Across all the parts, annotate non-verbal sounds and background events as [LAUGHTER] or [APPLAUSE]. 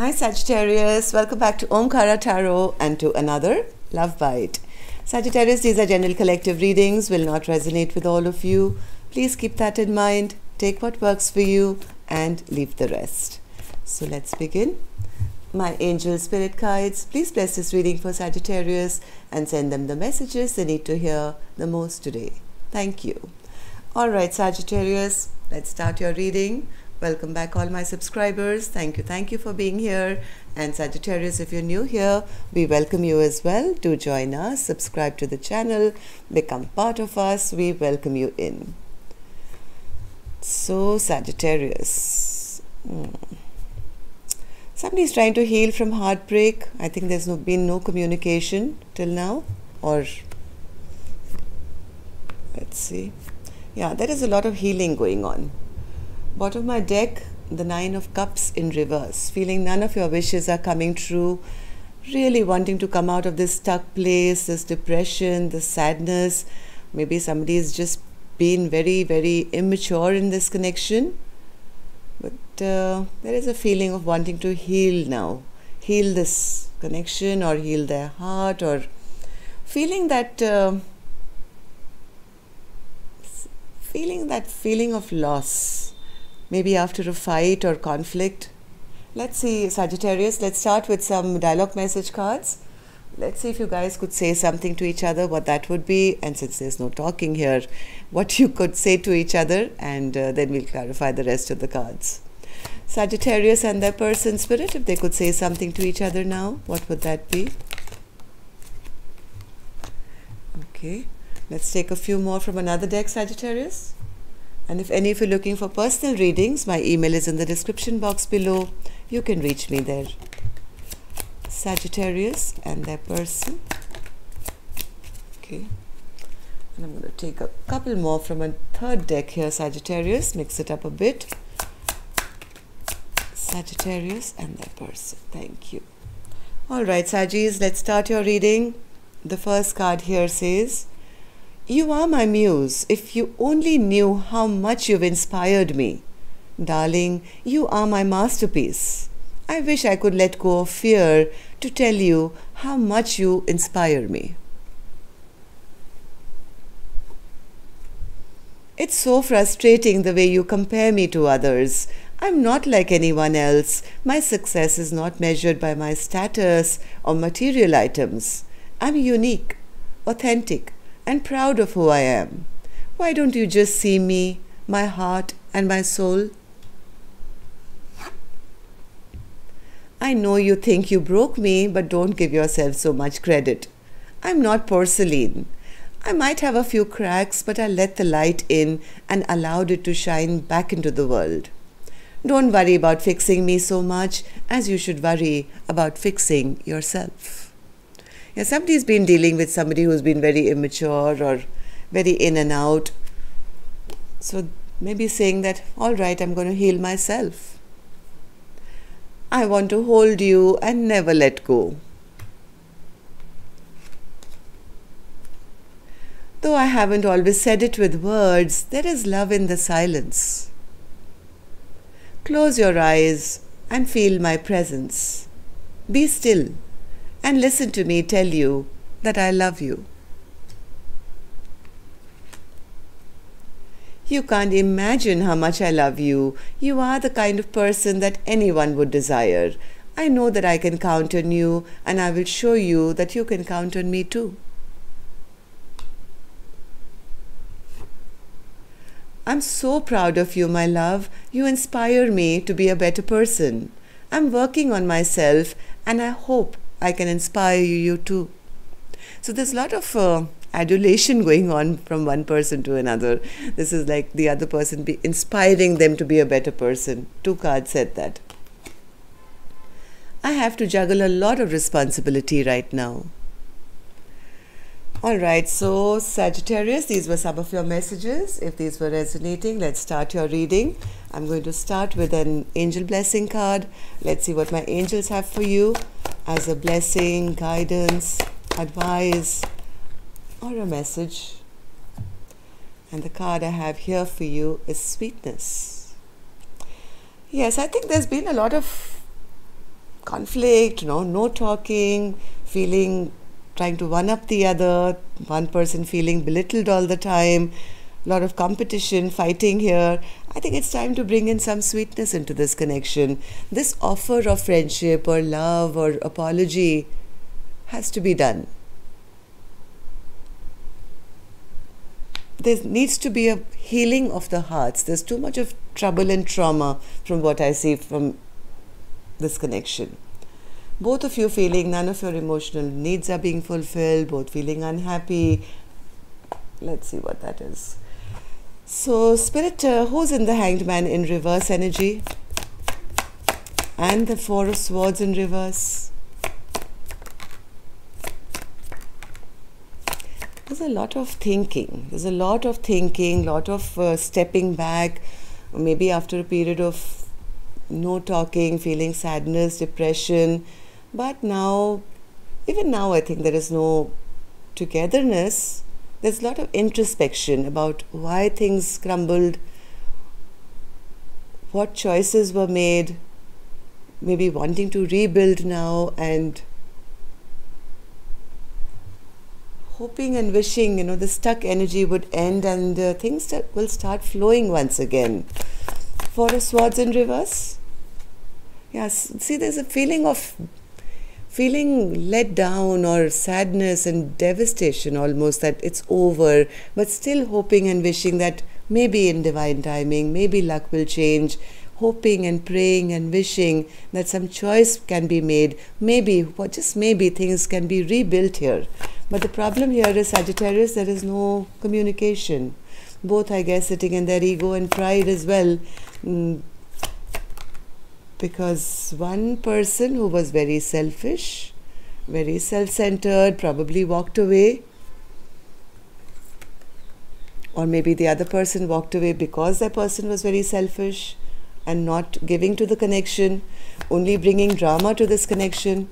Hi Sagittarius, welcome back to Omkara Tarot and to another Love Byte. Sagittarius, these are general collective readings, will not resonate with all of you. Please keep that in mind. Take what works for you and leave the rest. So let's begin. My angel spirit guides, please bless this reading for Sagittarius and send them the messages they need to hear the most today. Thank you. All right, Sagittarius, let's start your reading. Welcome back, all my subscribers. Thank you, thank you for being here. And Sagittarius, if you're new here, we welcome you as well. Do join us, subscribe to the channel, become part of us. We welcome you in. So, Sagittarius. Hmm. Somebody is trying to heal from heartbreak. I think there's no, been no communication till now. Or, let's see. Yeah, there is a lot of healing going on Bottom of my deck, the Nine of Cups in reverse, feeling none of your wishes are coming true, really wanting to come out of this stuck place, this depression, this sadness. Maybe somebody has just been very, very immature in this connection. But uh, there is a feeling of wanting to heal now, heal this connection or heal their heart or feeling that. Uh, feeling that feeling of loss maybe after a fight or conflict. Let's see, Sagittarius, let's start with some dialogue message cards. Let's see if you guys could say something to each other, what that would be. And since there's no talking here, what you could say to each other, and uh, then we'll clarify the rest of the cards. Sagittarius and their person spirit, if they could say something to each other now, what would that be? Okay, let's take a few more from another deck, Sagittarius. And if any of you are looking for personal readings, my email is in the description box below. You can reach me there. Sagittarius and their person. Okay. And I'm going to take a couple more from a third deck here, Sagittarius. Mix it up a bit. Sagittarius and their person. Thank you. All right, Saggis, let's start your reading. The first card here says, you are my muse. If you only knew how much you've inspired me. Darling, you are my masterpiece. I wish I could let go of fear to tell you how much you inspire me. It's so frustrating the way you compare me to others. I'm not like anyone else. My success is not measured by my status or material items. I'm unique, authentic, and proud of who I am. Why don't you just see me, my heart, and my soul? I know you think you broke me, but don't give yourself so much credit. I'm not porcelain. I might have a few cracks, but I let the light in and allowed it to shine back into the world. Don't worry about fixing me so much as you should worry about fixing yourself. Yeah, somebody's been dealing with somebody who's been very immature or very in and out. So maybe saying that, all right, I'm going to heal myself. I want to hold you and never let go. Though I haven't always said it with words, there is love in the silence. Close your eyes and feel my presence. Be still and listen to me tell you that I love you. You can't imagine how much I love you. You are the kind of person that anyone would desire. I know that I can count on you, and I will show you that you can count on me too. I'm so proud of you, my love. You inspire me to be a better person. I'm working on myself, and I hope I can inspire you you too. So there's a lot of uh, adulation [LAUGHS] going on from one person to another. This is like the other person be inspiring them to be a better person. Two cards said that. I have to juggle a lot of responsibility right now. All right, so Sagittarius, these were some of your messages. If these were resonating, let's start your reading. I'm going to start with an angel blessing card. Let's see what my angels have for you as a blessing, guidance, advice, or a message. And the card I have here for you is sweetness. Yes, I think there's been a lot of conflict, you know, no talking, feeling trying to one up the other, one person feeling belittled all the time, a lot of competition, fighting here. I think it's time to bring in some sweetness into this connection. This offer of friendship or love or apology has to be done. There needs to be a healing of the hearts. There's too much of trouble and trauma from what I see from this connection. Both of you feeling none of your emotional needs are being fulfilled, both feeling unhappy. Let's see what that is. So, Spirit, uh, who's in the Hanged Man in reverse energy? And the Four of Swords in reverse. There's a lot of thinking. There's a lot of thinking, lot of uh, stepping back, maybe after a period of no talking, feeling sadness, depression. But now, even now, I think there is no togetherness there's a lot of introspection about why things crumbled, what choices were made, maybe wanting to rebuild now and hoping and wishing, you know, the stuck energy would end and uh, things will start flowing once again. Four of Swords in reverse. Yes, see, there's a feeling of feeling let down or sadness and devastation almost that it's over, but still hoping and wishing that maybe in divine timing, maybe luck will change, hoping and praying and wishing that some choice can be made, maybe, what just maybe things can be rebuilt here. But the problem here is Sagittarius, there is no communication. Both, I guess, sitting in their ego and pride as well. Mm, because one person who was very selfish, very self centered, probably walked away. Or maybe the other person walked away because that person was very selfish and not giving to the connection, only bringing drama to this connection.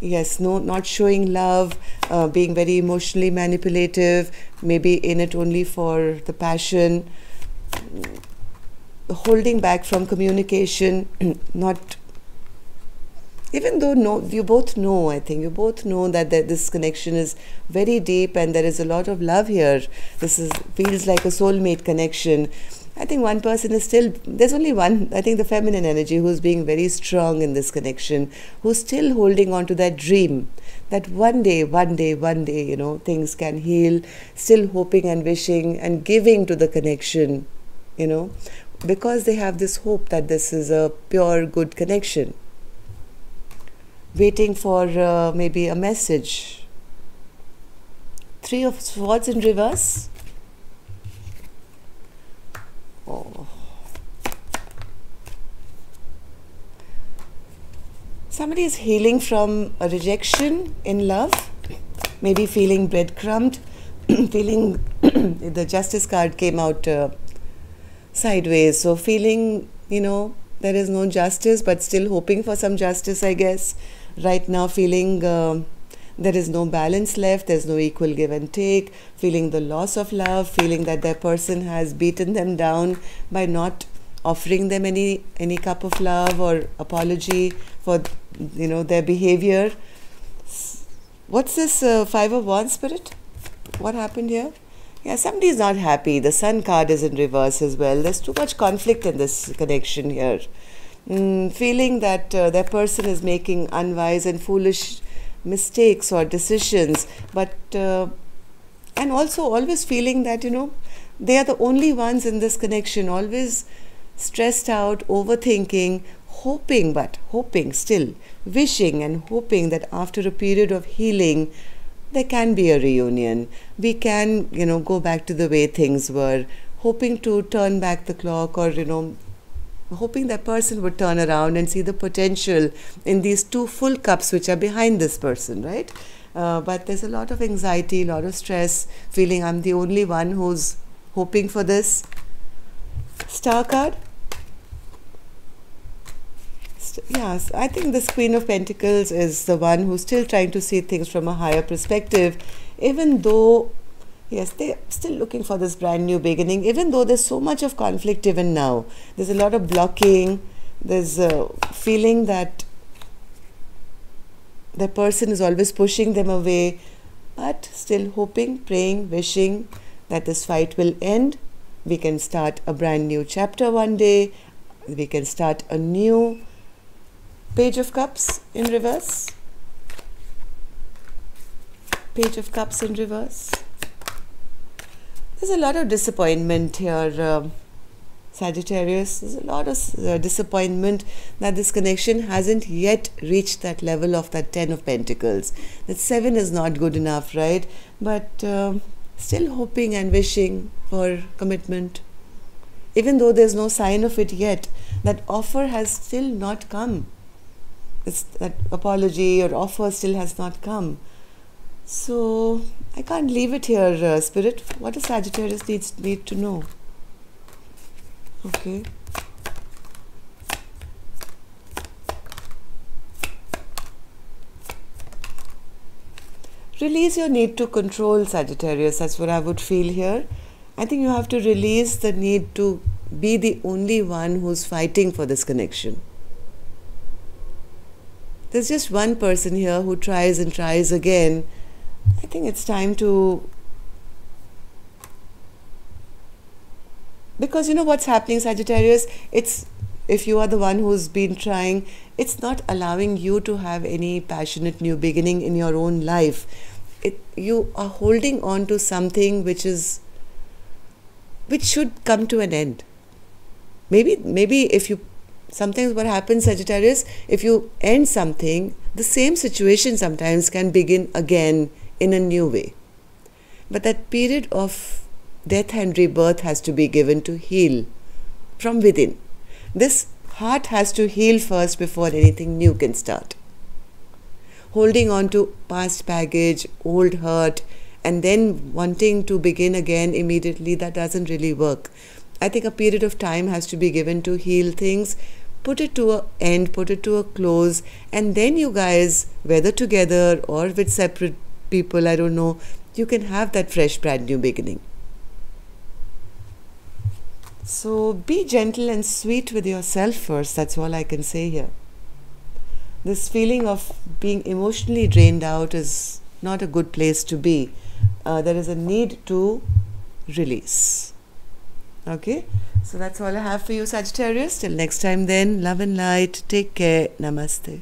Yes, no, not showing love, uh, being very emotionally manipulative, maybe in it only for the passion holding back from communication, [CLEARS THROAT] not even though no, you both know, I think you both know that, that this connection is very deep and there is a lot of love here. This is feels like a soulmate connection. I think one person is still there's only one. I think the feminine energy who's being very strong in this connection, who's still holding on to that dream that one day, one day, one day, you know, things can heal. Still hoping and wishing and giving to the connection, you know because they have this hope that this is a pure good connection. Waiting for uh, maybe a message. Three of swords in reverse. Oh. Somebody is healing from a rejection in love maybe feeling breadcrumbed [CLEARS THROAT] feeling [CLEARS THROAT] the justice card came out uh, sideways. So feeling, you know, there is no justice, but still hoping for some justice, I guess. Right now, feeling uh, there is no balance left, there's no equal give and take, feeling the loss of love, feeling that that person has beaten them down by not offering them any any cup of love or apology for you know their behavior. What's this uh, five of wands spirit? What happened here? Yeah, somebody is not happy. The sun card is in reverse as well. There's too much conflict in this connection here. Mm, feeling that uh, that person is making unwise and foolish mistakes or decisions, but uh, and also always feeling that you know they are the only ones in this connection, always stressed out, overthinking, hoping, but hoping still, wishing and hoping that after a period of healing, there can be a reunion. We can, you know, go back to the way things were, hoping to turn back the clock or, you know, hoping that person would turn around and see the potential in these two full cups which are behind this person, right? Uh, but there's a lot of anxiety, a lot of stress, feeling I'm the only one who's hoping for this. Star card yes, I think this Queen of Pentacles is the one who's still trying to see things from a higher perspective, even though, yes, they're still looking for this brand new beginning, even though there's so much of conflict even now. There's a lot of blocking, there's a feeling that the person is always pushing them away, but still hoping, praying, wishing that this fight will end. We can start a brand new chapter one day. We can start a new Page of Cups in reverse. Page of Cups in reverse. There's a lot of disappointment here. Uh, Sagittarius, there's a lot of uh, disappointment that this connection hasn't yet reached that level of that Ten of Pentacles. That Seven is not good enough, right? But um, still hoping and wishing for commitment. Even though there's no sign of it yet, that offer has still not come. That apology or offer still has not come. So I can't leave it here, uh, Spirit. What does Sagittarius needs need to know? okay release your need to control Sagittarius that's what I would feel here I think you have to release the need to be the only one who's fighting for this connection there's just one person here who tries and tries again. I think it's time to because you know what's happening sagittarius? It's if you are the one who's been trying it's not allowing you to have any passionate new beginning in your own life. It, you are holding on to something which is which should come to an end. Maybe maybe if you sometimes what happens sagittarius if you end something the same situation sometimes can begin again in a new way but that period of death and rebirth has to be given to heal from within. This heart has to heal first before anything new can start. Holding on to past baggage, old hurt, and then wanting to begin again immediately, that doesn't really work. I think a period of time has to be given to heal things, put it to an end, put it to a close, and then you guys, whether together or with separate people, I don't know, you can have that fresh, brand new beginning. So be gentle and sweet with yourself first. That's all I can say here. This feeling of being emotionally drained out is not a good place to be. Uh, there is a need to release. Okay, so that's all I have for you, Sagittarius. Till next time, then, love and light. Take care. Namaste.